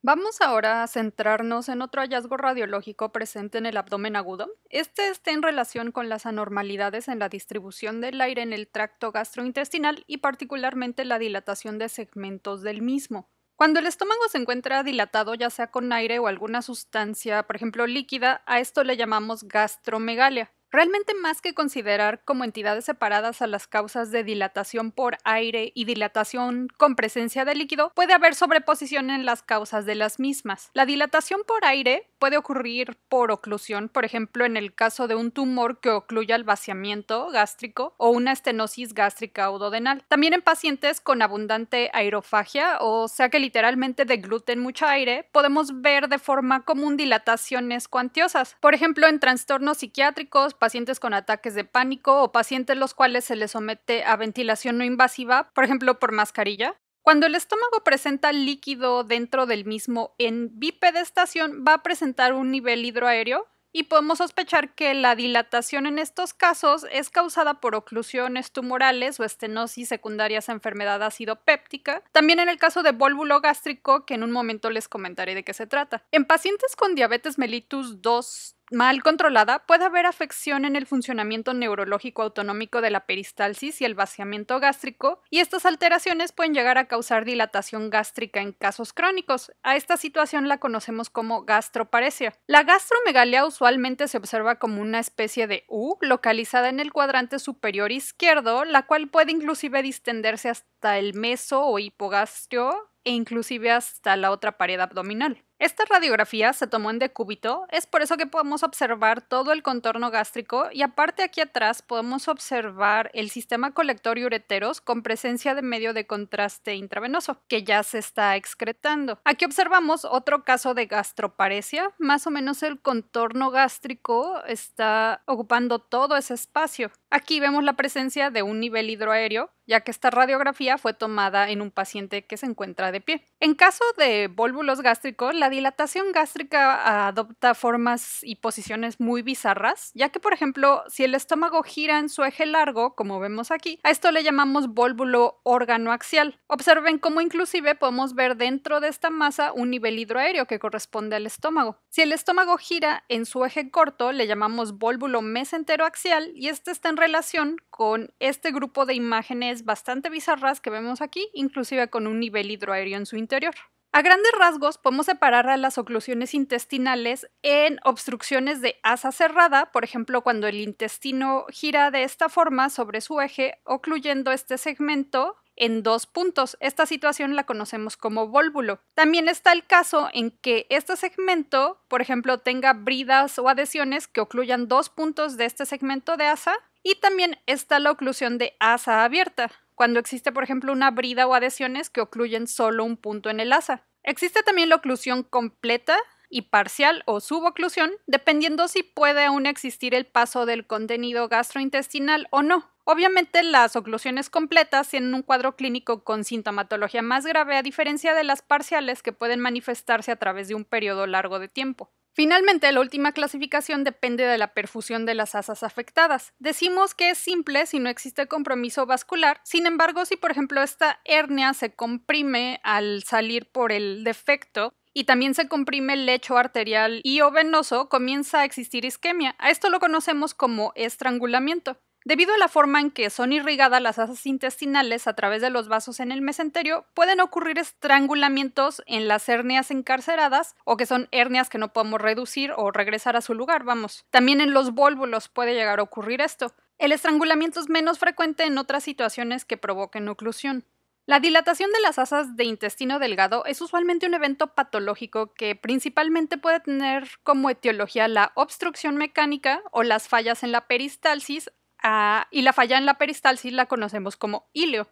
Vamos ahora a centrarnos en otro hallazgo radiológico presente en el abdomen agudo. Este está en relación con las anormalidades en la distribución del aire en el tracto gastrointestinal y particularmente la dilatación de segmentos del mismo. Cuando el estómago se encuentra dilatado, ya sea con aire o alguna sustancia, por ejemplo líquida, a esto le llamamos gastromegalia. Realmente más que considerar como entidades separadas a las causas de dilatación por aire y dilatación con presencia de líquido, puede haber sobreposición en las causas de las mismas. La dilatación por aire puede ocurrir por oclusión, por ejemplo en el caso de un tumor que ocluya el vaciamiento gástrico o una estenosis gástrica o duodenal. También en pacientes con abundante aerofagia, o sea que literalmente degluten mucho aire, podemos ver de forma común dilataciones cuantiosas. Por ejemplo en trastornos psiquiátricos, pacientes con ataques de pánico o pacientes los cuales se les somete a ventilación no invasiva, por ejemplo por mascarilla. Cuando el estómago presenta líquido dentro del mismo en bipedestación, va a presentar un nivel hidroaéreo y podemos sospechar que la dilatación en estos casos es causada por oclusiones tumorales o estenosis secundarias a enfermedad ácido péptica. También en el caso de vólvulo gástrico, que en un momento les comentaré de qué se trata. En pacientes con diabetes mellitus 2 mal controlada, puede haber afección en el funcionamiento neurológico autonómico de la peristalsis y el vaciamiento gástrico, y estas alteraciones pueden llegar a causar dilatación gástrica en casos crónicos. A esta situación la conocemos como gastroparesia. La gastromegalia usualmente se observa como una especie de U localizada en el cuadrante superior izquierdo, la cual puede inclusive distenderse hasta el meso o hipogastrio e inclusive hasta la otra pared abdominal. Esta radiografía se tomó en decúbito, es por eso que podemos observar todo el contorno gástrico y aparte aquí atrás podemos observar el sistema colector y ureteros con presencia de medio de contraste intravenoso, que ya se está excretando. Aquí observamos otro caso de gastroparesia, más o menos el contorno gástrico está ocupando todo ese espacio. Aquí vemos la presencia de un nivel hidroaéreo, ya que esta radiografía fue tomada en un paciente que se encuentra de pie. En caso de vólvulos gástricos, la dilatación gástrica adopta formas y posiciones muy bizarras, ya que, por ejemplo, si el estómago gira en su eje largo, como vemos aquí, a esto le llamamos vólvulo órgano axial. Observen cómo inclusive podemos ver dentro de esta masa un nivel hidroaéreo que corresponde al estómago. Si el estómago gira en su eje corto, le llamamos vólvulo mesentero axial y este está en relación con este grupo de imágenes bastante bizarras que vemos aquí, inclusive con un nivel hidroaéreo en su interior. A grandes rasgos podemos separar a las oclusiones intestinales en obstrucciones de asa cerrada, por ejemplo cuando el intestino gira de esta forma sobre su eje, ocluyendo este segmento en dos puntos. Esta situación la conocemos como vólvulo. También está el caso en que este segmento, por ejemplo, tenga bridas o adhesiones que ocluyan dos puntos de este segmento de asa. Y también está la oclusión de asa abierta cuando existe, por ejemplo, una brida o adhesiones que ocluyen solo un punto en el asa. Existe también la oclusión completa y parcial o suboclusión, dependiendo si puede aún existir el paso del contenido gastrointestinal o no. Obviamente las oclusiones completas tienen un cuadro clínico con sintomatología más grave a diferencia de las parciales que pueden manifestarse a través de un periodo largo de tiempo. Finalmente, la última clasificación depende de la perfusión de las asas afectadas. Decimos que es simple si no existe compromiso vascular, sin embargo, si por ejemplo esta hernia se comprime al salir por el defecto, y también se comprime el lecho arterial y o venoso, comienza a existir isquemia. A esto lo conocemos como estrangulamiento. Debido a la forma en que son irrigadas las asas intestinales a través de los vasos en el mesenterio, pueden ocurrir estrangulamientos en las hernias encarceradas o que son hernias que no podemos reducir o regresar a su lugar, vamos. También en los vólvulos puede llegar a ocurrir esto. El estrangulamiento es menos frecuente en otras situaciones que provoquen oclusión. La dilatación de las asas de intestino delgado es usualmente un evento patológico que principalmente puede tener como etiología la obstrucción mecánica o las fallas en la peristalsis Ah, y la falla en la peristalsis la conocemos como ilio.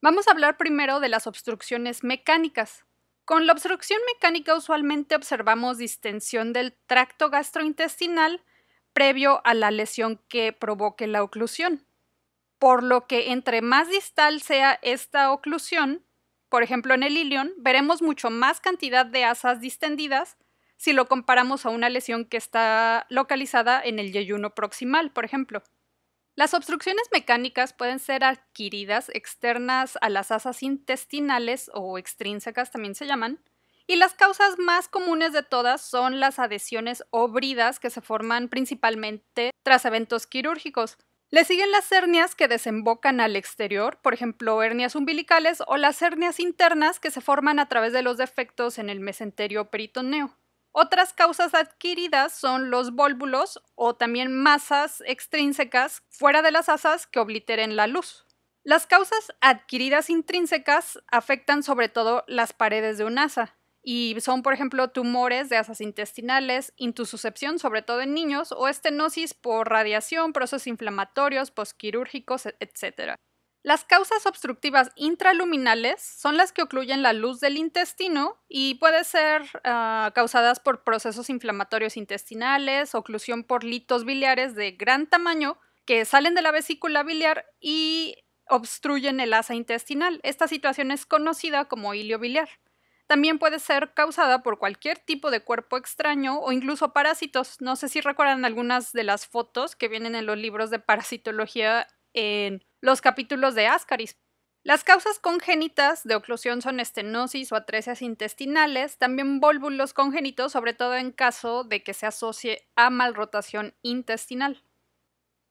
Vamos a hablar primero de las obstrucciones mecánicas. Con la obstrucción mecánica usualmente observamos distensión del tracto gastrointestinal previo a la lesión que provoque la oclusión. Por lo que entre más distal sea esta oclusión, por ejemplo en el ilion, veremos mucho más cantidad de asas distendidas si lo comparamos a una lesión que está localizada en el yeyuno proximal, por ejemplo. Las obstrucciones mecánicas pueden ser adquiridas externas a las asas intestinales o extrínsecas también se llaman, Y las causas más comunes de todas son las adhesiones o bridas que se forman principalmente tras eventos quirúrgicos. Le siguen las hernias que desembocan al exterior, por ejemplo, hernias umbilicales o las hernias internas que se forman a través de los defectos en el mesenterio peritoneo. Otras causas adquiridas son los vólvulos o también masas extrínsecas fuera de las asas que obliteren la luz. Las causas adquiridas intrínsecas afectan sobre todo las paredes de un asa y son, por ejemplo, tumores de asas intestinales, intususcepción, sobre todo en niños, o estenosis por radiación, procesos inflamatorios, postquirúrgicos, etc. Las causas obstructivas intraluminales son las que ocluyen la luz del intestino y pueden ser ah, causadas por procesos inflamatorios intestinales, oclusión por litos biliares de gran tamaño que salen de la vesícula biliar y obstruyen el asa intestinal. Esta situación es conocida como hilio biliar. También puede ser causada por cualquier tipo de cuerpo extraño o incluso parásitos. No sé si recuerdan algunas de las fotos que vienen en los libros de parasitología en los capítulos de Ascaris. Las causas congénitas de oclusión son estenosis o atresias intestinales, también vólvulos congénitos, sobre todo en caso de que se asocie a malrotación intestinal.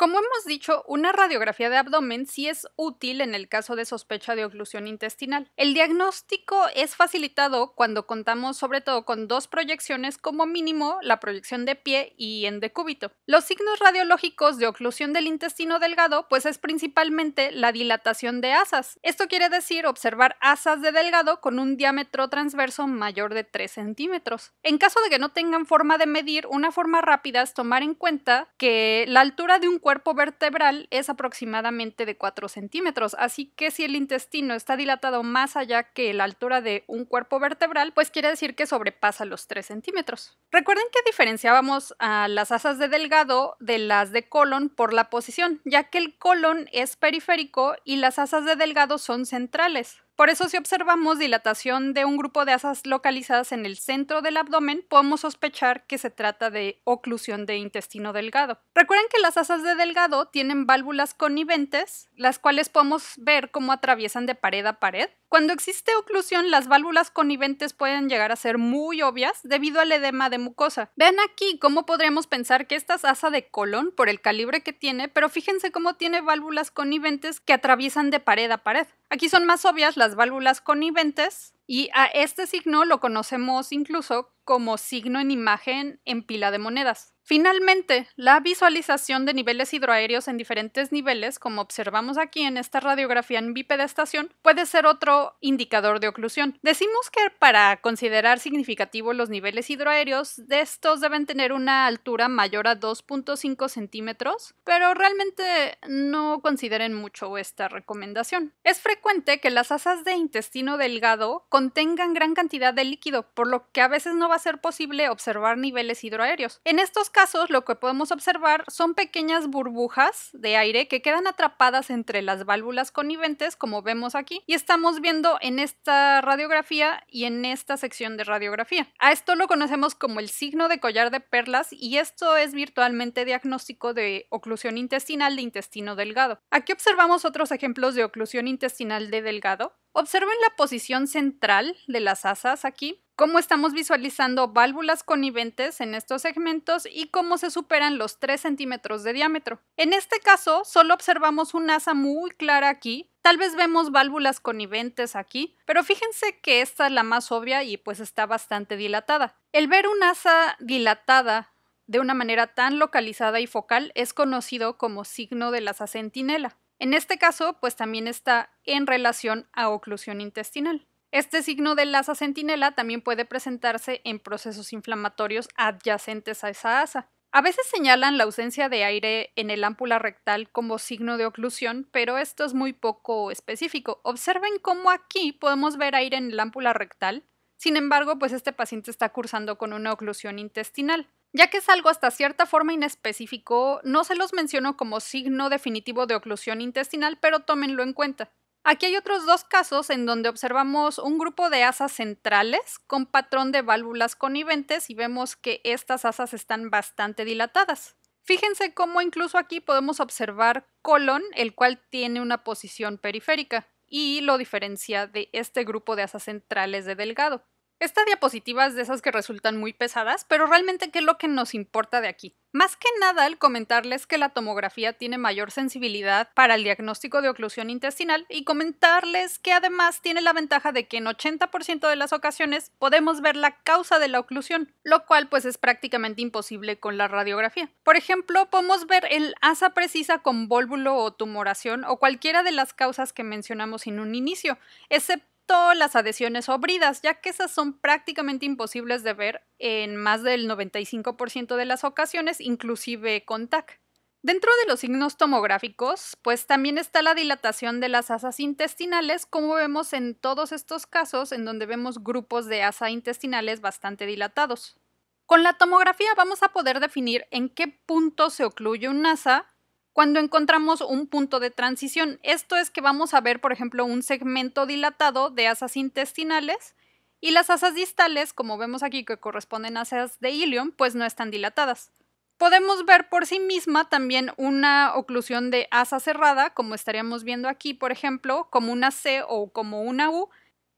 Como hemos dicho, una radiografía de abdomen sí es útil en el caso de sospecha de oclusión intestinal. El diagnóstico es facilitado cuando contamos sobre todo con dos proyecciones como mínimo, la proyección de pie y en decúbito. Los signos radiológicos de oclusión del intestino delgado pues es principalmente la dilatación de asas. Esto quiere decir observar asas de delgado con un diámetro transverso mayor de 3 centímetros. En caso de que no tengan forma de medir, una forma rápida es tomar en cuenta que la altura de un cuerpo cuerpo vertebral es aproximadamente de 4 centímetros, así que si el intestino está dilatado más allá que la altura de un cuerpo vertebral, pues quiere decir que sobrepasa los 3 centímetros. Recuerden que diferenciábamos a las asas de delgado de las de colon por la posición, ya que el colon es periférico y las asas de delgado son centrales. Por eso si observamos dilatación de un grupo de asas localizadas en el centro del abdomen, podemos sospechar que se trata de oclusión de intestino delgado. Recuerden que las asas de delgado tienen válvulas conniventes, las cuales podemos ver cómo atraviesan de pared a pared. Cuando existe oclusión, las válvulas conniventes pueden llegar a ser muy obvias debido al edema de mucosa. Vean aquí cómo podríamos pensar que esta es asa de colon por el calibre que tiene, pero fíjense cómo tiene válvulas conniventes que atraviesan de pared a pared. Aquí son más obvias las válvulas conniventes y a este signo lo conocemos incluso como signo en imagen en pila de monedas. Finalmente, la visualización de niveles hidroaéreos en diferentes niveles, como observamos aquí en esta radiografía en bipedestación, puede ser otro indicador de oclusión. Decimos que para considerar significativo los niveles hidroaéreos, de estos deben tener una altura mayor a 2.5 centímetros, pero realmente no consideren mucho esta recomendación. Es frecuente que las asas de intestino delgado contengan gran cantidad de líquido, por lo que a veces no va a ser posible observar niveles hidroaéreos. En estos casos, lo que podemos observar son pequeñas burbujas de aire que quedan atrapadas entre las válvulas conniventes, como vemos aquí, y estamos viendo en esta radiografía y en esta sección de radiografía. A esto lo conocemos como el signo de collar de perlas y esto es virtualmente diagnóstico de oclusión intestinal de intestino delgado. Aquí observamos otros ejemplos de oclusión intestinal de delgado. Observen la posición central de las asas aquí cómo estamos visualizando válvulas conniventes en estos segmentos y cómo se superan los 3 centímetros de diámetro. En este caso, solo observamos un asa muy clara aquí, tal vez vemos válvulas conniventes aquí, pero fíjense que esta es la más obvia y pues está bastante dilatada. El ver un asa dilatada de una manera tan localizada y focal es conocido como signo de la asa centinela. En este caso, pues también está en relación a oclusión intestinal. Este signo de asa centinela también puede presentarse en procesos inflamatorios adyacentes a esa asa. A veces señalan la ausencia de aire en el ámpula rectal como signo de oclusión, pero esto es muy poco específico. Observen cómo aquí podemos ver aire en el ámpula rectal. Sin embargo, pues este paciente está cursando con una oclusión intestinal. Ya que es algo hasta cierta forma inespecífico, no se los menciono como signo definitivo de oclusión intestinal, pero tómenlo en cuenta. Aquí hay otros dos casos en donde observamos un grupo de asas centrales con patrón de válvulas conniventes y vemos que estas asas están bastante dilatadas. Fíjense cómo incluso aquí podemos observar colon, el cual tiene una posición periférica y lo diferencia de este grupo de asas centrales de delgado. Esta diapositiva es de esas que resultan muy pesadas, pero realmente ¿qué es lo que nos importa de aquí? Más que nada el comentarles que la tomografía tiene mayor sensibilidad para el diagnóstico de oclusión intestinal y comentarles que además tiene la ventaja de que en 80% de las ocasiones podemos ver la causa de la oclusión, lo cual pues es prácticamente imposible con la radiografía. Por ejemplo, podemos ver el asa precisa con vólvulo o tumoración o cualquiera de las causas que mencionamos en un inicio, excepto las adhesiones o bridas, ya que esas son prácticamente imposibles de ver en más del 95% de las ocasiones, inclusive con TAC. Dentro de los signos tomográficos, pues también está la dilatación de las asas intestinales, como vemos en todos estos casos en donde vemos grupos de asa intestinales bastante dilatados. Con la tomografía vamos a poder definir en qué punto se ocluye un asa cuando encontramos un punto de transición. Esto es que vamos a ver, por ejemplo, un segmento dilatado de asas intestinales y las asas distales, como vemos aquí que corresponden a asas de ilion, pues no están dilatadas. Podemos ver por sí misma también una oclusión de asa cerrada, como estaríamos viendo aquí, por ejemplo, como una C o como una U,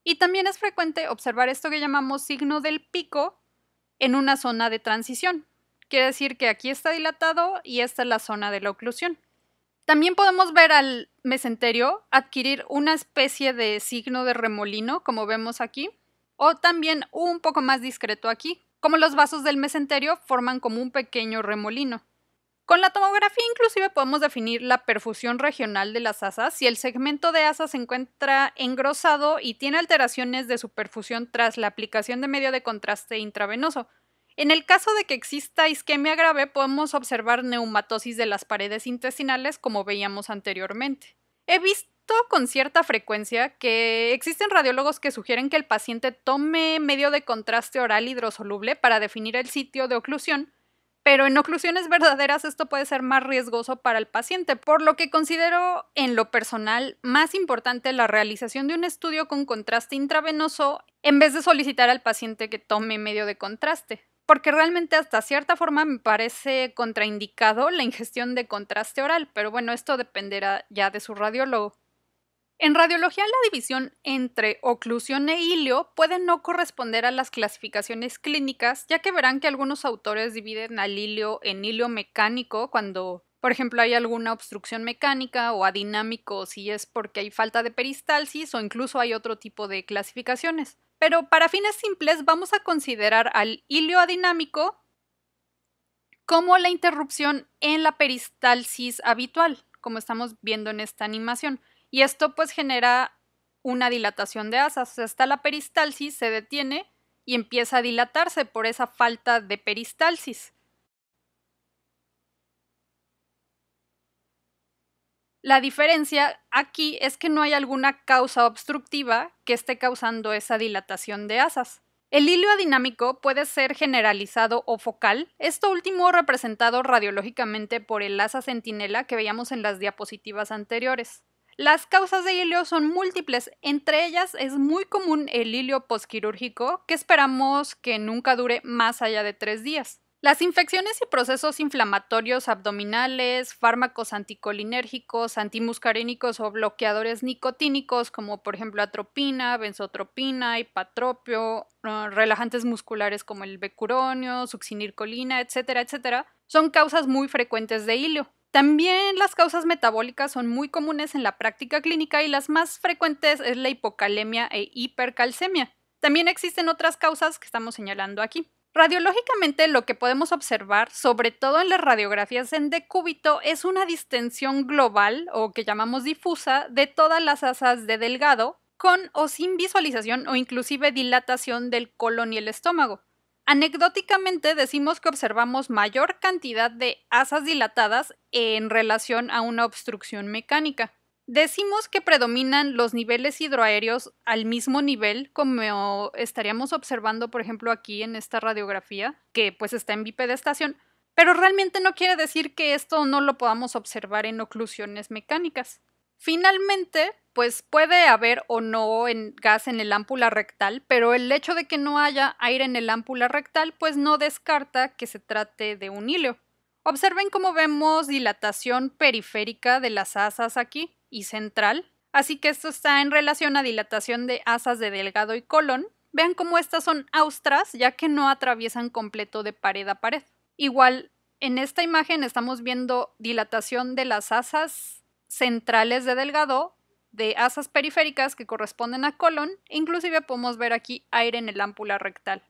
y también es frecuente observar esto que llamamos signo del pico en una zona de transición. Quiere decir que aquí está dilatado y esta es la zona de la oclusión. También podemos ver al mesenterio adquirir una especie de signo de remolino, como vemos aquí, o también un poco más discreto aquí, como los vasos del mesenterio forman como un pequeño remolino. Con la tomografía inclusive podemos definir la perfusión regional de las asas si el segmento de asas se encuentra engrosado y tiene alteraciones de su perfusión tras la aplicación de medio de contraste intravenoso, en el caso de que exista isquemia grave, podemos observar neumatosis de las paredes intestinales, como veíamos anteriormente. He visto con cierta frecuencia que existen radiólogos que sugieren que el paciente tome medio de contraste oral hidrosoluble para definir el sitio de oclusión, pero en oclusiones verdaderas esto puede ser más riesgoso para el paciente, por lo que considero en lo personal más importante la realización de un estudio con contraste intravenoso en vez de solicitar al paciente que tome medio de contraste porque realmente hasta cierta forma me parece contraindicado la ingestión de contraste oral, pero bueno, esto dependerá ya de su radiólogo. En radiología la división entre oclusión e hilio puede no corresponder a las clasificaciones clínicas, ya que verán que algunos autores dividen al hilio en hilio mecánico cuando, por ejemplo, hay alguna obstrucción mecánica o adinámico si es porque hay falta de peristalsis o incluso hay otro tipo de clasificaciones. Pero para fines simples vamos a considerar al hilio adinámico como la interrupción en la peristalsis habitual, como estamos viendo en esta animación. Y esto pues genera una dilatación de asas. Hasta la peristalsis se detiene y empieza a dilatarse por esa falta de peristalsis. La diferencia aquí es que no hay alguna causa obstructiva que esté causando esa dilatación de asas. El hilio adinámico puede ser generalizado o focal, esto último representado radiológicamente por el asa centinela que veíamos en las diapositivas anteriores. Las causas de hilio son múltiples, entre ellas es muy común el hilio posquirúrgico, que esperamos que nunca dure más allá de tres días. Las infecciones y procesos inflamatorios abdominales, fármacos anticolinérgicos, antimuscarínicos o bloqueadores nicotínicos como por ejemplo atropina, benzotropina, hipatropio, relajantes musculares como el becuronio, succinilcolina, etcétera, etcétera, son causas muy frecuentes de hilio. También las causas metabólicas son muy comunes en la práctica clínica y las más frecuentes es la hipocalemia e hipercalcemia. También existen otras causas que estamos señalando aquí. Radiológicamente lo que podemos observar, sobre todo en las radiografías en decúbito, es una distensión global o que llamamos difusa de todas las asas de delgado con o sin visualización o inclusive dilatación del colon y el estómago. Anecdóticamente decimos que observamos mayor cantidad de asas dilatadas en relación a una obstrucción mecánica. Decimos que predominan los niveles hidroaéreos al mismo nivel como estaríamos observando, por ejemplo, aquí en esta radiografía, que pues está en bipedestación, pero realmente no quiere decir que esto no lo podamos observar en oclusiones mecánicas. Finalmente, pues puede haber o no gas en el ámpula rectal, pero el hecho de que no haya aire en el ámpula rectal pues no descarta que se trate de un hilo. Observen cómo vemos dilatación periférica de las asas aquí y central, así que esto está en relación a dilatación de asas de delgado y colon, vean cómo estas son austras, ya que no atraviesan completo de pared a pared. Igual, en esta imagen estamos viendo dilatación de las asas centrales de delgado, de asas periféricas que corresponden a colon, e inclusive podemos ver aquí aire en el ámpula rectal.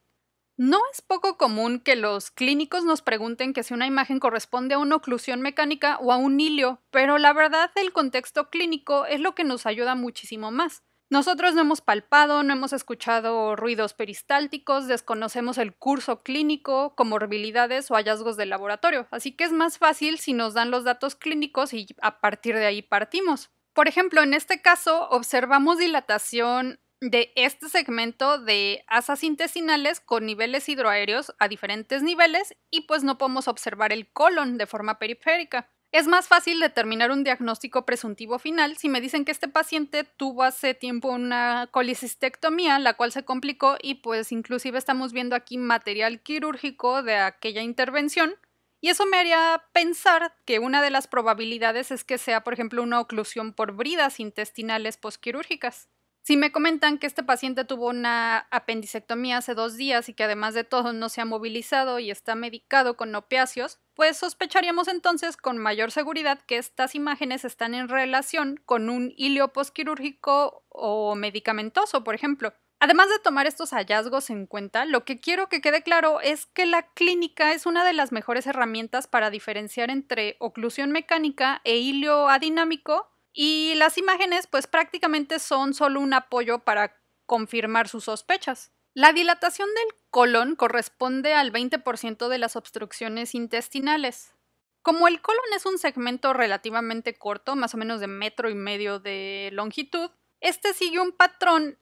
No es poco común que los clínicos nos pregunten que si una imagen corresponde a una oclusión mecánica o a un hilio, pero la verdad el contexto clínico es lo que nos ayuda muchísimo más. Nosotros no hemos palpado, no hemos escuchado ruidos peristálticos, desconocemos el curso clínico, comorbilidades o hallazgos de laboratorio, así que es más fácil si nos dan los datos clínicos y a partir de ahí partimos. Por ejemplo, en este caso observamos dilatación de este segmento de asas intestinales con niveles hidroaéreos a diferentes niveles y pues no podemos observar el colon de forma periférica. Es más fácil determinar un diagnóstico presuntivo final si me dicen que este paciente tuvo hace tiempo una colicistectomía, la cual se complicó y pues inclusive estamos viendo aquí material quirúrgico de aquella intervención. Y eso me haría pensar que una de las probabilidades es que sea, por ejemplo, una oclusión por bridas intestinales posquirúrgicas. Si me comentan que este paciente tuvo una apendicectomía hace dos días y que además de todo no se ha movilizado y está medicado con opiáceos, pues sospecharíamos entonces con mayor seguridad que estas imágenes están en relación con un hilio posquirúrgico o medicamentoso, por ejemplo. Además de tomar estos hallazgos en cuenta, lo que quiero que quede claro es que la clínica es una de las mejores herramientas para diferenciar entre oclusión mecánica e hilio adinámico y las imágenes pues prácticamente son solo un apoyo para confirmar sus sospechas. La dilatación del colon corresponde al 20% de las obstrucciones intestinales. Como el colon es un segmento relativamente corto, más o menos de metro y medio de longitud, este sigue un patrón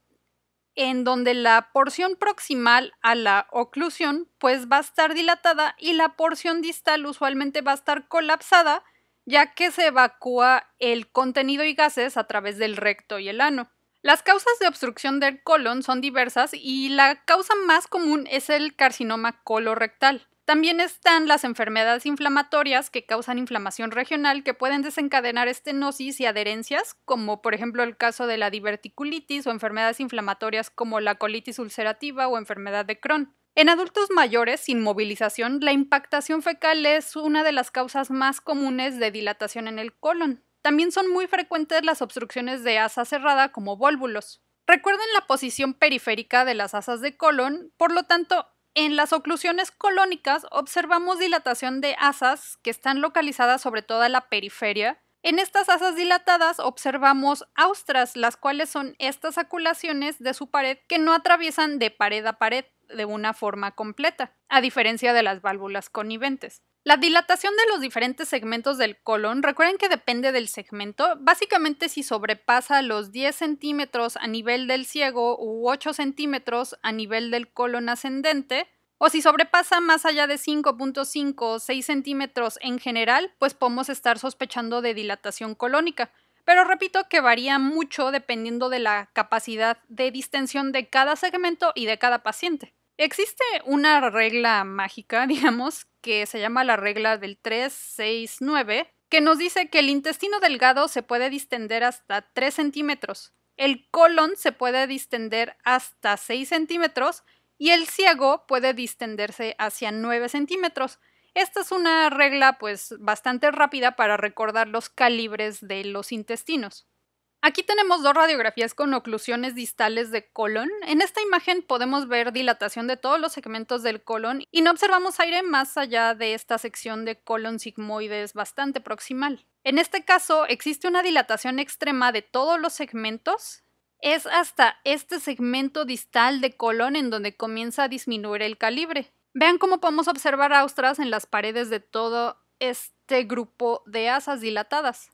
en donde la porción proximal a la oclusión pues va a estar dilatada y la porción distal usualmente va a estar colapsada ya que se evacúa el contenido y gases a través del recto y el ano. Las causas de obstrucción del colon son diversas y la causa más común es el carcinoma colorectal. También están las enfermedades inflamatorias que causan inflamación regional que pueden desencadenar estenosis y adherencias, como por ejemplo el caso de la diverticulitis o enfermedades inflamatorias como la colitis ulcerativa o enfermedad de Crohn. En adultos mayores sin movilización, la impactación fecal es una de las causas más comunes de dilatación en el colon. También son muy frecuentes las obstrucciones de asa cerrada como vólvulos. Recuerden la posición periférica de las asas de colon, por lo tanto, en las oclusiones colónicas observamos dilatación de asas que están localizadas sobre toda la periferia. En estas asas dilatadas observamos austras, las cuales son estas aculaciones de su pared que no atraviesan de pared a pared, de una forma completa, a diferencia de las válvulas conniventes. La dilatación de los diferentes segmentos del colon, recuerden que depende del segmento, básicamente si sobrepasa los 10 centímetros a nivel del ciego u 8 centímetros a nivel del colon ascendente, o si sobrepasa más allá de 5.5 o 6 centímetros en general, pues podemos estar sospechando de dilatación colónica. Pero repito que varía mucho dependiendo de la capacidad de distensión de cada segmento y de cada paciente. Existe una regla mágica, digamos, que se llama la regla del 369, que nos dice que el intestino delgado se puede distender hasta 3 centímetros, el colon se puede distender hasta 6 centímetros y el ciego puede distenderse hacia 9 centímetros. Esta es una regla pues bastante rápida para recordar los calibres de los intestinos. Aquí tenemos dos radiografías con oclusiones distales de colon. En esta imagen podemos ver dilatación de todos los segmentos del colon y no observamos aire más allá de esta sección de colon sigmoides bastante proximal. En este caso existe una dilatación extrema de todos los segmentos. Es hasta este segmento distal de colon en donde comienza a disminuir el calibre. Vean cómo podemos observar austras en las paredes de todo este grupo de asas dilatadas.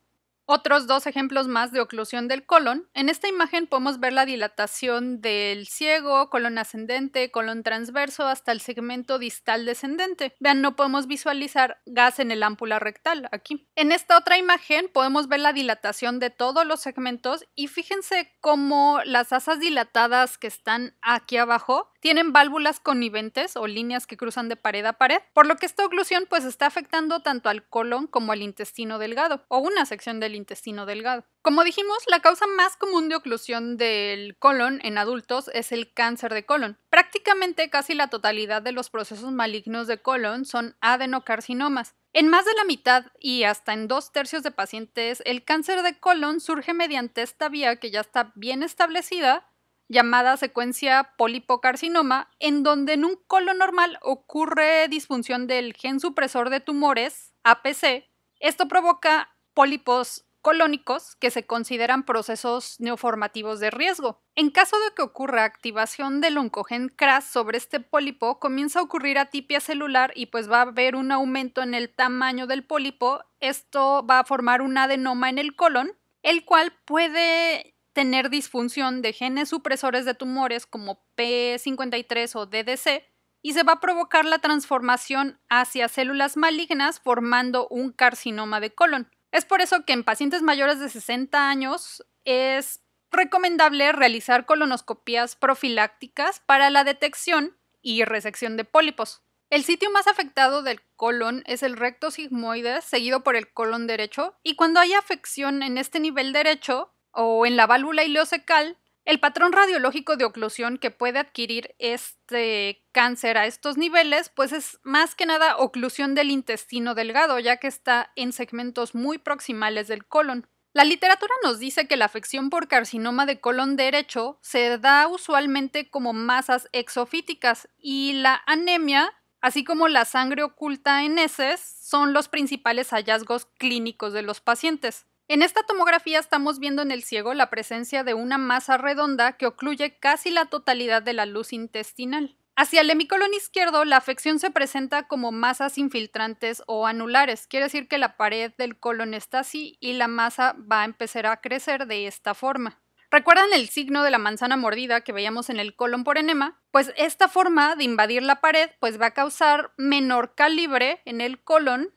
Otros dos ejemplos más de oclusión del colon. En esta imagen podemos ver la dilatación del ciego, colon ascendente, colon transverso hasta el segmento distal descendente. Vean, no podemos visualizar gas en el ámpula rectal aquí. En esta otra imagen podemos ver la dilatación de todos los segmentos y fíjense cómo las asas dilatadas que están aquí abajo tienen válvulas conniventes o líneas que cruzan de pared a pared, por lo que esta oclusión pues está afectando tanto al colon como al intestino delgado o una sección del intestino delgado. Como dijimos, la causa más común de oclusión del colon en adultos es el cáncer de colon. Prácticamente casi la totalidad de los procesos malignos de colon son adenocarcinomas. En más de la mitad y hasta en dos tercios de pacientes, el cáncer de colon surge mediante esta vía que ya está bien establecida llamada secuencia polipocarcinoma, en donde en un colon normal ocurre disfunción del gen supresor de tumores, APC. Esto provoca pólipos colónicos que se consideran procesos neoformativos de riesgo. En caso de que ocurra activación del oncogen CRAS sobre este pólipo, comienza a ocurrir atipia celular y pues va a haber un aumento en el tamaño del pólipo. Esto va a formar un adenoma en el colon, el cual puede tener disfunción de genes supresores de tumores como P53 o DDC y se va a provocar la transformación hacia células malignas formando un carcinoma de colon. Es por eso que en pacientes mayores de 60 años es recomendable realizar colonoscopías profilácticas para la detección y resección de pólipos. El sitio más afectado del colon es el recto sigmoide, seguido por el colon derecho, y cuando hay afección en este nivel derecho, o en la válvula ileocecal, el patrón radiológico de oclusión que puede adquirir este cáncer a estos niveles, pues es más que nada oclusión del intestino delgado, ya que está en segmentos muy proximales del colon. La literatura nos dice que la afección por carcinoma de colon derecho se da usualmente como masas exofíticas y la anemia, así como la sangre oculta en heces, son los principales hallazgos clínicos de los pacientes. En esta tomografía estamos viendo en el ciego la presencia de una masa redonda que ocluye casi la totalidad de la luz intestinal. Hacia el hemicolon izquierdo, la afección se presenta como masas infiltrantes o anulares, quiere decir que la pared del colon está así y la masa va a empezar a crecer de esta forma. ¿Recuerdan el signo de la manzana mordida que veíamos en el colon por enema? Pues esta forma de invadir la pared pues va a causar menor calibre en el colon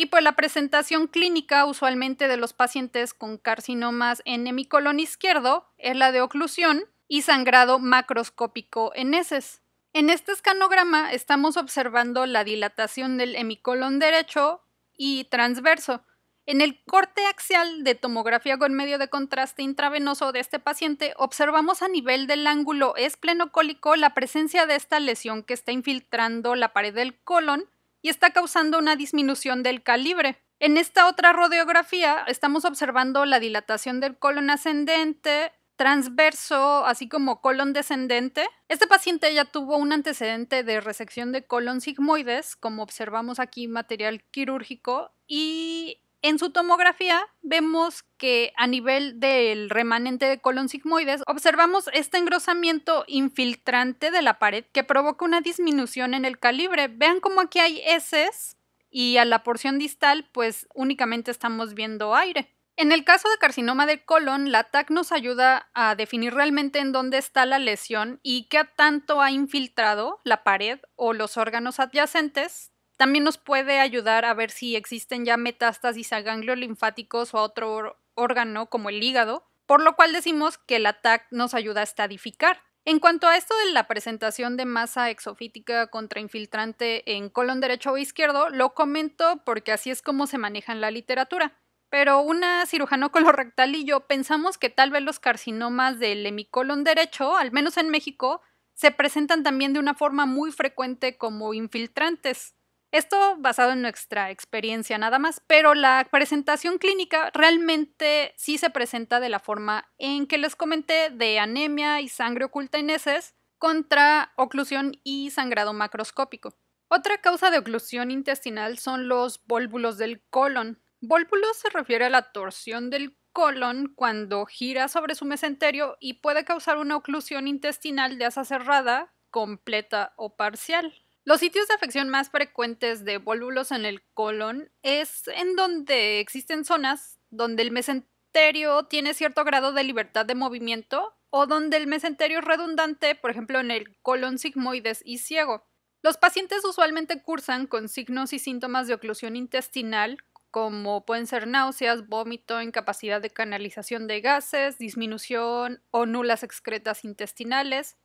y pues la presentación clínica usualmente de los pacientes con carcinomas en hemicolon izquierdo es la de oclusión y sangrado macroscópico en heces. En este escanograma estamos observando la dilatación del hemicolon derecho y transverso. En el corte axial de tomografía con medio de contraste intravenoso de este paciente, observamos a nivel del ángulo esplenocólico la presencia de esta lesión que está infiltrando la pared del colon y está causando una disminución del calibre. En esta otra radiografía estamos observando la dilatación del colon ascendente, transverso, así como colon descendente. Este paciente ya tuvo un antecedente de resección de colon sigmoides, como observamos aquí material quirúrgico, y en su tomografía vemos que a nivel del remanente de colon sigmoides observamos este engrosamiento infiltrante de la pared que provoca una disminución en el calibre. Vean cómo aquí hay heces y a la porción distal pues únicamente estamos viendo aire. En el caso de carcinoma de colon, la TAC nos ayuda a definir realmente en dónde está la lesión y qué tanto ha infiltrado la pared o los órganos adyacentes también nos puede ayudar a ver si existen ya metástasis a ganglios linfáticos o a otro órgano como el hígado, por lo cual decimos que el TAC nos ayuda a estadificar. En cuanto a esto de la presentación de masa exofítica contra infiltrante en colon derecho o izquierdo, lo comento porque así es como se maneja en la literatura. Pero una cirujano colorectal y yo pensamos que tal vez los carcinomas del hemicolon derecho, al menos en México, se presentan también de una forma muy frecuente como infiltrantes. Esto basado en nuestra experiencia nada más, pero la presentación clínica realmente sí se presenta de la forma en que les comenté de anemia y sangre oculta en heces contra oclusión y sangrado macroscópico. Otra causa de oclusión intestinal son los vólvulos del colon. Vólvulos se refiere a la torsión del colon cuando gira sobre su mesenterio y puede causar una oclusión intestinal de asa cerrada, completa o parcial. Los sitios de afección más frecuentes de vólvulos en el colon es en donde existen zonas donde el mesenterio tiene cierto grado de libertad de movimiento o donde el mesenterio es redundante, por ejemplo en el colon sigmoides y ciego. Los pacientes usualmente cursan con signos y síntomas de oclusión intestinal, como pueden ser náuseas, vómito, incapacidad de canalización de gases, disminución o nulas excretas intestinales,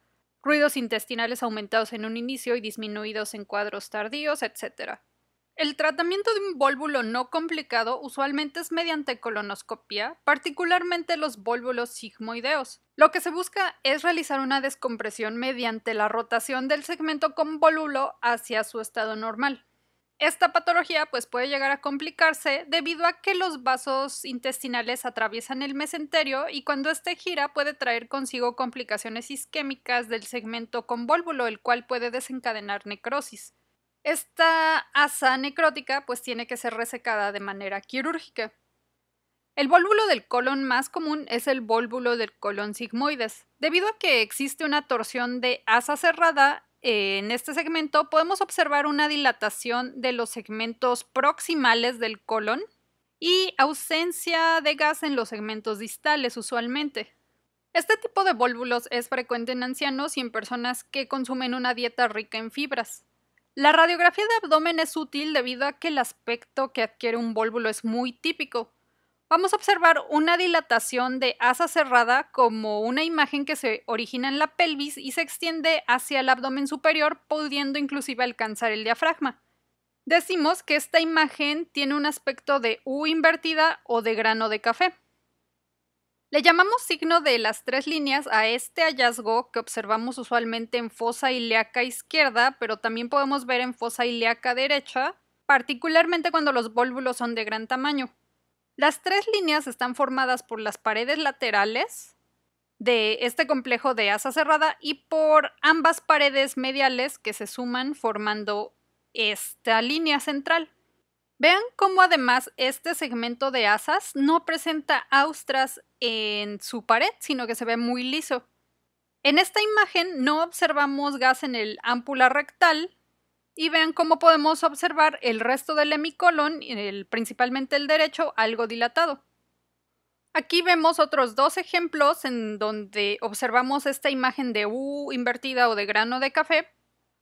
ruidos intestinales aumentados en un inicio y disminuidos en cuadros tardíos, etc. El tratamiento de un vólvulo no complicado usualmente es mediante colonoscopia, particularmente los vólvulos sigmoideos. Lo que se busca es realizar una descompresión mediante la rotación del segmento convolulo hacia su estado normal. Esta patología pues, puede llegar a complicarse debido a que los vasos intestinales atraviesan el mesenterio y cuando éste gira puede traer consigo complicaciones isquémicas del segmento convólvulo, el cual puede desencadenar necrosis. Esta asa necrótica pues tiene que ser resecada de manera quirúrgica. El vólvulo del colon más común es el vólvulo del colon sigmoides. Debido a que existe una torsión de asa cerrada en este segmento, podemos observar una dilatación de los segmentos proximales del colon y ausencia de gas en los segmentos distales usualmente. Este tipo de vólvulos es frecuente en ancianos y en personas que consumen una dieta rica en fibras. La radiografía de abdomen es útil debido a que el aspecto que adquiere un vólvulo es muy típico. Vamos a observar una dilatación de asa cerrada como una imagen que se origina en la pelvis y se extiende hacia el abdomen superior, pudiendo inclusive alcanzar el diafragma. Decimos que esta imagen tiene un aspecto de U invertida o de grano de café. Le llamamos signo de las tres líneas a este hallazgo que observamos usualmente en fosa ilíaca izquierda, pero también podemos ver en fosa ilíaca derecha, particularmente cuando los vólvulos son de gran tamaño. Las tres líneas están formadas por las paredes laterales de este complejo de asa cerrada y por ambas paredes mediales que se suman formando esta línea central. Vean cómo además este segmento de asas no presenta austras en su pared, sino que se ve muy liso. En esta imagen no observamos gas en el ámpula rectal y vean cómo podemos observar el resto del hemicolon, principalmente el derecho, algo dilatado. Aquí vemos otros dos ejemplos en donde observamos esta imagen de U invertida o de grano de café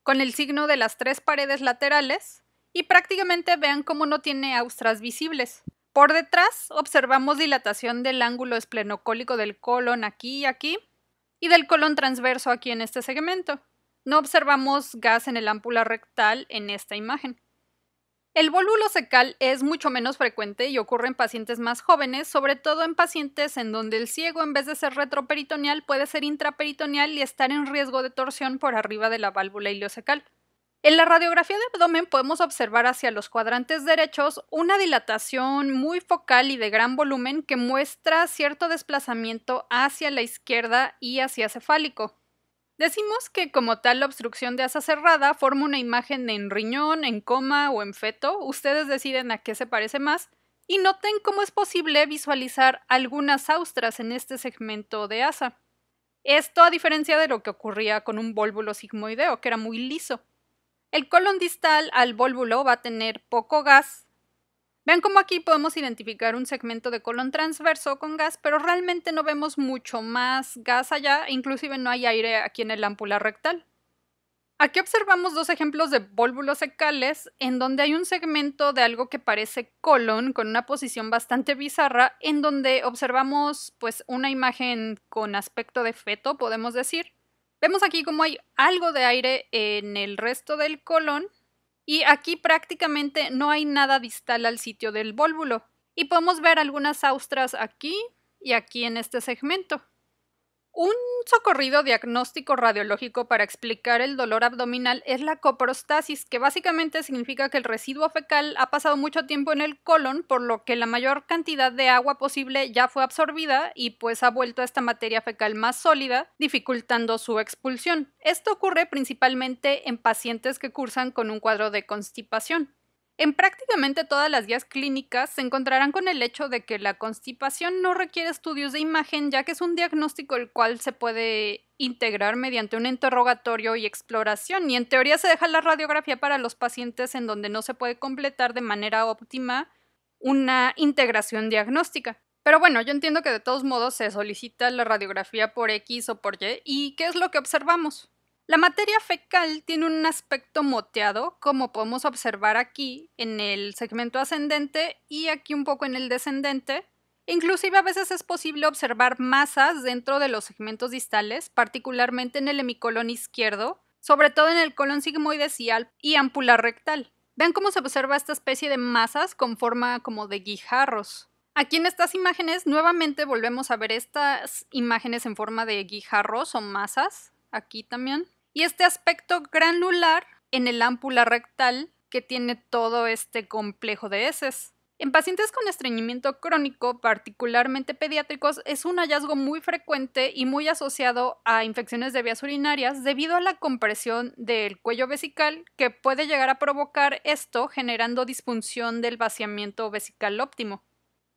con el signo de las tres paredes laterales y prácticamente vean cómo no tiene austras visibles. Por detrás observamos dilatación del ángulo esplenocólico del colon aquí y aquí y del colon transverso aquí en este segmento. No observamos gas en el ámpula rectal en esta imagen. El vólvulo secal es mucho menos frecuente y ocurre en pacientes más jóvenes, sobre todo en pacientes en donde el ciego en vez de ser retroperitoneal puede ser intraperitoneal y estar en riesgo de torsión por arriba de la válvula ileocecal. En la radiografía de abdomen podemos observar hacia los cuadrantes derechos una dilatación muy focal y de gran volumen que muestra cierto desplazamiento hacia la izquierda y hacia cefálico. Decimos que como tal la obstrucción de asa cerrada forma una imagen en riñón, en coma o en feto, ustedes deciden a qué se parece más, y noten cómo es posible visualizar algunas austras en este segmento de asa. Esto a diferencia de lo que ocurría con un vólvulo sigmoideo, que era muy liso. El colon distal al vólvulo va a tener poco gas. Vean cómo aquí podemos identificar un segmento de colon transverso con gas, pero realmente no vemos mucho más gas allá, inclusive no hay aire aquí en el ámpula rectal. Aquí observamos dos ejemplos de vólvulos secales en donde hay un segmento de algo que parece colon con una posición bastante bizarra en donde observamos pues una imagen con aspecto de feto, podemos decir, Vemos aquí como hay algo de aire en el resto del colon y aquí prácticamente no hay nada distal al sitio del vólvulo. Y podemos ver algunas austras aquí y aquí en este segmento. Un socorrido diagnóstico radiológico para explicar el dolor abdominal es la coprostasis, que básicamente significa que el residuo fecal ha pasado mucho tiempo en el colon, por lo que la mayor cantidad de agua posible ya fue absorbida y pues ha vuelto a esta materia fecal más sólida, dificultando su expulsión. Esto ocurre principalmente en pacientes que cursan con un cuadro de constipación. En prácticamente todas las guías clínicas se encontrarán con el hecho de que la constipación no requiere estudios de imagen ya que es un diagnóstico el cual se puede integrar mediante un interrogatorio y exploración y en teoría se deja la radiografía para los pacientes en donde no se puede completar de manera óptima una integración diagnóstica. Pero bueno, yo entiendo que de todos modos se solicita la radiografía por X o por Y y ¿qué es lo que observamos? La materia fecal tiene un aspecto moteado, como podemos observar aquí en el segmento ascendente y aquí un poco en el descendente. Inclusive a veces es posible observar masas dentro de los segmentos distales, particularmente en el hemicolon izquierdo, sobre todo en el colon sigmoides y, ámpula rectal. Vean cómo se observa esta especie de masas con forma como de guijarros. Aquí en estas imágenes nuevamente volvemos a ver estas imágenes en forma de guijarros o masas, aquí también, y este aspecto granular en el ámpula rectal que tiene todo este complejo de heces. En pacientes con estreñimiento crónico, particularmente pediátricos, es un hallazgo muy frecuente y muy asociado a infecciones de vías urinarias debido a la compresión del cuello vesical que puede llegar a provocar esto generando disfunción del vaciamiento vesical óptimo.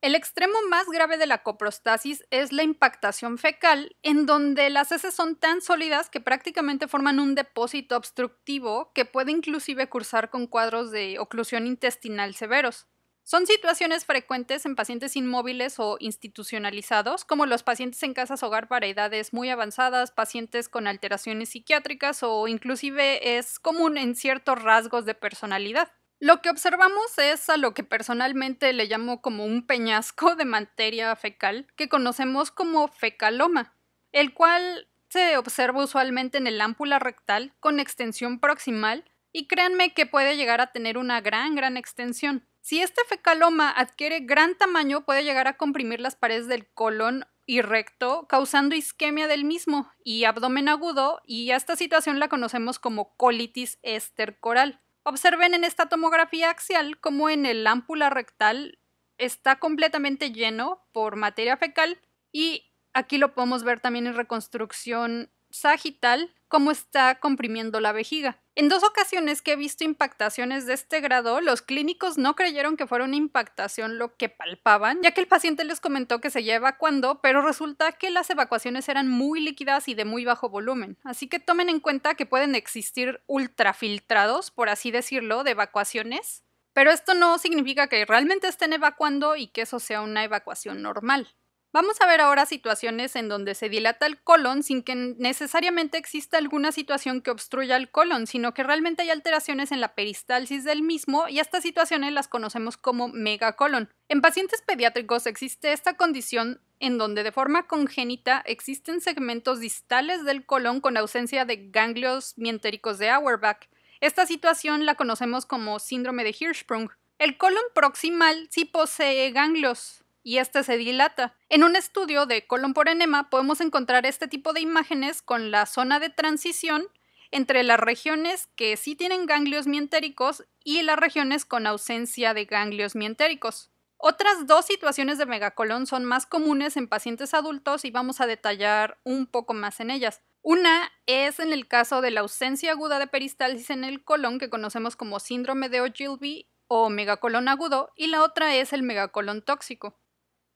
El extremo más grave de la coprostasis es la impactación fecal, en donde las heces son tan sólidas que prácticamente forman un depósito obstructivo que puede inclusive cursar con cuadros de oclusión intestinal severos. Son situaciones frecuentes en pacientes inmóviles o institucionalizados, como los pacientes en casas hogar para edades muy avanzadas, pacientes con alteraciones psiquiátricas o inclusive es común en ciertos rasgos de personalidad. Lo que observamos es a lo que personalmente le llamo como un peñasco de materia fecal que conocemos como fecaloma, el cual se observa usualmente en el ámpula rectal con extensión proximal y créanme que puede llegar a tener una gran gran extensión. Si este fecaloma adquiere gran tamaño, puede llegar a comprimir las paredes del colon y recto, causando isquemia del mismo y abdomen agudo, y a esta situación la conocemos como colitis estercoral. Observen en esta tomografía axial como en el ámpula rectal está completamente lleno por materia fecal y aquí lo podemos ver también en reconstrucción sagital cómo está comprimiendo la vejiga. En dos ocasiones que he visto impactaciones de este grado, los clínicos no creyeron que fuera una impactación lo que palpaban, ya que el paciente les comentó que seguía evacuando, pero resulta que las evacuaciones eran muy líquidas y de muy bajo volumen. Así que tomen en cuenta que pueden existir ultrafiltrados, por así decirlo, de evacuaciones, pero esto no significa que realmente estén evacuando y que eso sea una evacuación normal. Vamos a ver ahora situaciones en donde se dilata el colon sin que necesariamente exista alguna situación que obstruya el colon, sino que realmente hay alteraciones en la peristalsis del mismo y estas situaciones las conocemos como megacolon. En pacientes pediátricos existe esta condición en donde de forma congénita existen segmentos distales del colon con ausencia de ganglios mientéricos de Auerbach. Esta situación la conocemos como síndrome de Hirschsprung. El colon proximal sí posee ganglios, y este se dilata. En un estudio de colon por enema podemos encontrar este tipo de imágenes con la zona de transición entre las regiones que sí tienen ganglios mientéricos y las regiones con ausencia de ganglios mientéricos. Otras dos situaciones de megacolon son más comunes en pacientes adultos y vamos a detallar un poco más en ellas. Una es en el caso de la ausencia aguda de peristalsis en el colon que conocemos como síndrome de Ogilvy o megacolon agudo y la otra es el megacolon tóxico.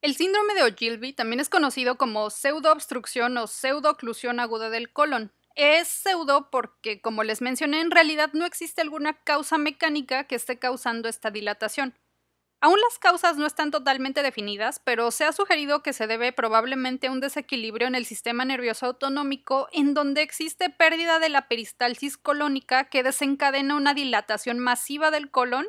El síndrome de Ogilvy también es conocido como pseudoobstrucción o pseudooclusión aguda del colon. Es pseudo porque, como les mencioné, en realidad no existe alguna causa mecánica que esté causando esta dilatación. Aún las causas no están totalmente definidas, pero se ha sugerido que se debe probablemente a un desequilibrio en el sistema nervioso autonómico en donde existe pérdida de la peristalsis colónica que desencadena una dilatación masiva del colon,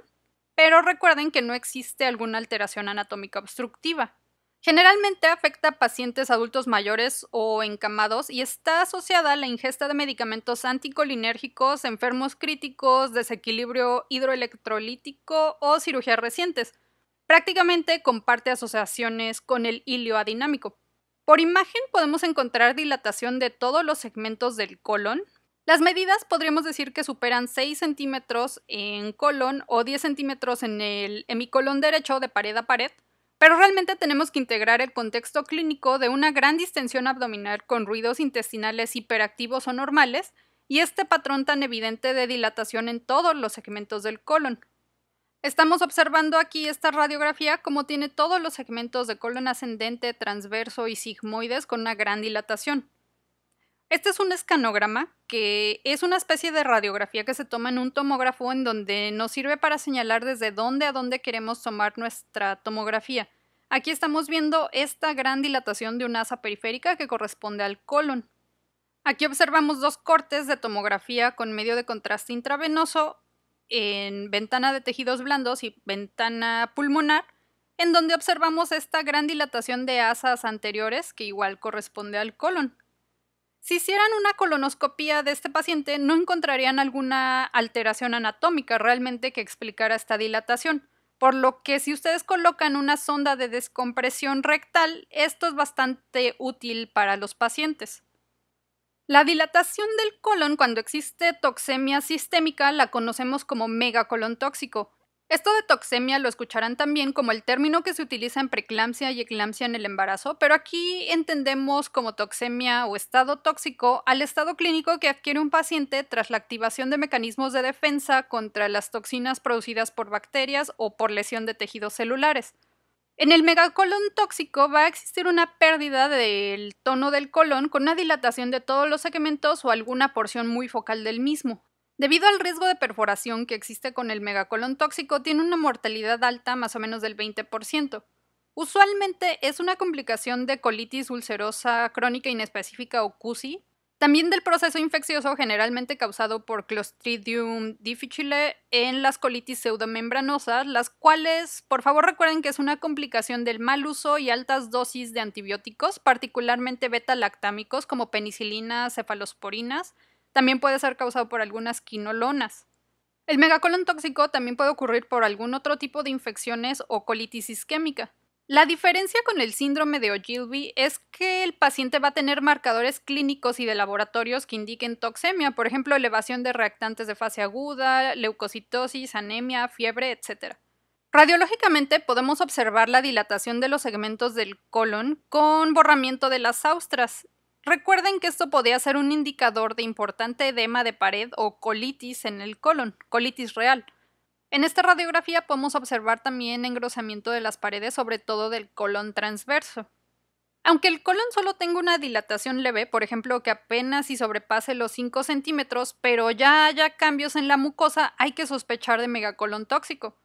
pero recuerden que no existe alguna alteración anatómica obstructiva. Generalmente afecta a pacientes adultos mayores o encamados y está asociada a la ingesta de medicamentos anticolinérgicos, enfermos críticos, desequilibrio hidroelectrolítico o cirugías recientes. Prácticamente comparte asociaciones con el hilio adinámico. Por imagen podemos encontrar dilatación de todos los segmentos del colon. Las medidas podríamos decir que superan 6 centímetros en colon o 10 centímetros en el hemicolon derecho de pared a pared pero realmente tenemos que integrar el contexto clínico de una gran distensión abdominal con ruidos intestinales hiperactivos o normales y este patrón tan evidente de dilatación en todos los segmentos del colon. Estamos observando aquí esta radiografía como tiene todos los segmentos de colon ascendente, transverso y sigmoides con una gran dilatación. Este es un escanograma que es una especie de radiografía que se toma en un tomógrafo en donde nos sirve para señalar desde dónde a dónde queremos tomar nuestra tomografía. Aquí estamos viendo esta gran dilatación de una asa periférica que corresponde al colon. Aquí observamos dos cortes de tomografía con medio de contraste intravenoso en ventana de tejidos blandos y ventana pulmonar, en donde observamos esta gran dilatación de asas anteriores que igual corresponde al colon. Si hicieran una colonoscopia de este paciente, no encontrarían alguna alteración anatómica realmente que explicara esta dilatación. Por lo que si ustedes colocan una sonda de descompresión rectal, esto es bastante útil para los pacientes. La dilatación del colon cuando existe toxemia sistémica la conocemos como megacolon tóxico. Esto de toxemia lo escucharán también como el término que se utiliza en preeclampsia y eclampsia en el embarazo, pero aquí entendemos como toxemia o estado tóxico al estado clínico que adquiere un paciente tras la activación de mecanismos de defensa contra las toxinas producidas por bacterias o por lesión de tejidos celulares. En el megacolon tóxico va a existir una pérdida del tono del colon con una dilatación de todos los segmentos o alguna porción muy focal del mismo. Debido al riesgo de perforación que existe con el megacolon tóxico, tiene una mortalidad alta más o menos del 20%. Usualmente es una complicación de colitis ulcerosa crónica inespecífica o CUSI, también del proceso infeccioso generalmente causado por Clostridium difficile en las colitis pseudomembranosas, las cuales, por favor recuerden que es una complicación del mal uso y altas dosis de antibióticos, particularmente beta-lactámicos como penicilina, cefalosporinas, también puede ser causado por algunas quinolonas. El megacolon tóxico también puede ocurrir por algún otro tipo de infecciones o colitis isquémica. La diferencia con el síndrome de Ogilvy es que el paciente va a tener marcadores clínicos y de laboratorios que indiquen toxemia, por ejemplo, elevación de reactantes de fase aguda, leucocitosis, anemia, fiebre, etc. Radiológicamente podemos observar la dilatación de los segmentos del colon con borramiento de las austras Recuerden que esto podía ser un indicador de importante edema de pared o colitis en el colon, colitis real. En esta radiografía podemos observar también engrosamiento de las paredes, sobre todo del colon transverso. Aunque el colon solo tenga una dilatación leve, por ejemplo que apenas si sobrepase los 5 centímetros, pero ya haya cambios en la mucosa, hay que sospechar de megacolon tóxico.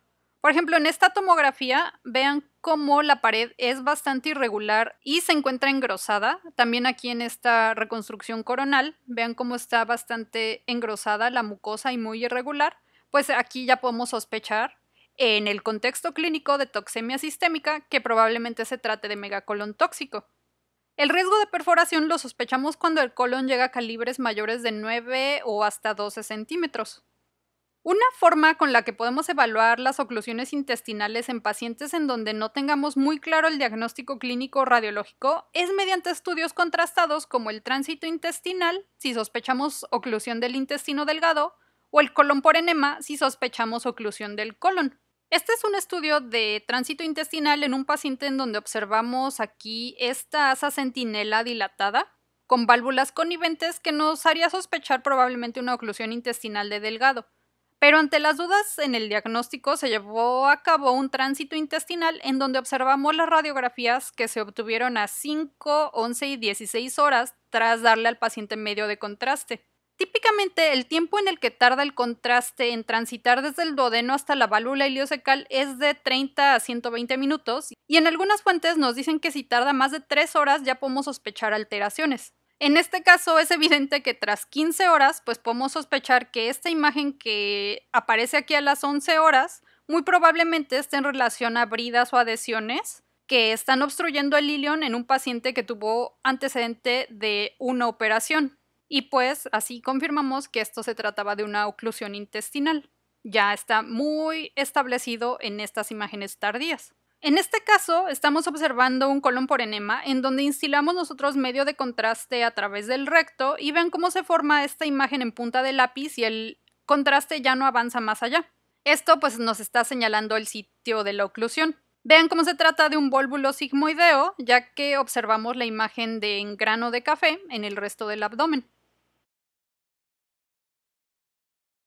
Por ejemplo, en esta tomografía vean cómo la pared es bastante irregular y se encuentra engrosada. También aquí en esta reconstrucción coronal, vean cómo está bastante engrosada la mucosa y muy irregular. Pues aquí ya podemos sospechar en el contexto clínico de toxemia sistémica que probablemente se trate de megacolon tóxico. El riesgo de perforación lo sospechamos cuando el colon llega a calibres mayores de 9 o hasta 12 centímetros. Una forma con la que podemos evaluar las oclusiones intestinales en pacientes en donde no tengamos muy claro el diagnóstico clínico radiológico es mediante estudios contrastados como el tránsito intestinal, si sospechamos oclusión del intestino delgado, o el colon por enema, si sospechamos oclusión del colon. Este es un estudio de tránsito intestinal en un paciente en donde observamos aquí esta asa centinela dilatada con válvulas conniventes que nos haría sospechar probablemente una oclusión intestinal de delgado. Pero ante las dudas en el diagnóstico se llevó a cabo un tránsito intestinal en donde observamos las radiografías que se obtuvieron a 5, 11 y 16 horas tras darle al paciente medio de contraste. Típicamente el tiempo en el que tarda el contraste en transitar desde el duodeno hasta la válvula iliocecal es de 30 a 120 minutos y en algunas fuentes nos dicen que si tarda más de 3 horas ya podemos sospechar alteraciones. En este caso es evidente que tras 15 horas, pues podemos sospechar que esta imagen que aparece aquí a las 11 horas muy probablemente esté en relación a bridas o adhesiones que están obstruyendo el ilion en un paciente que tuvo antecedente de una operación. Y pues así confirmamos que esto se trataba de una oclusión intestinal. Ya está muy establecido en estas imágenes tardías. En este caso, estamos observando un colon por enema en donde instilamos nosotros medio de contraste a través del recto y ven cómo se forma esta imagen en punta de lápiz y el contraste ya no avanza más allá. Esto pues nos está señalando el sitio de la oclusión. Vean cómo se trata de un vólvulo sigmoideo, ya que observamos la imagen de engrano de café en el resto del abdomen.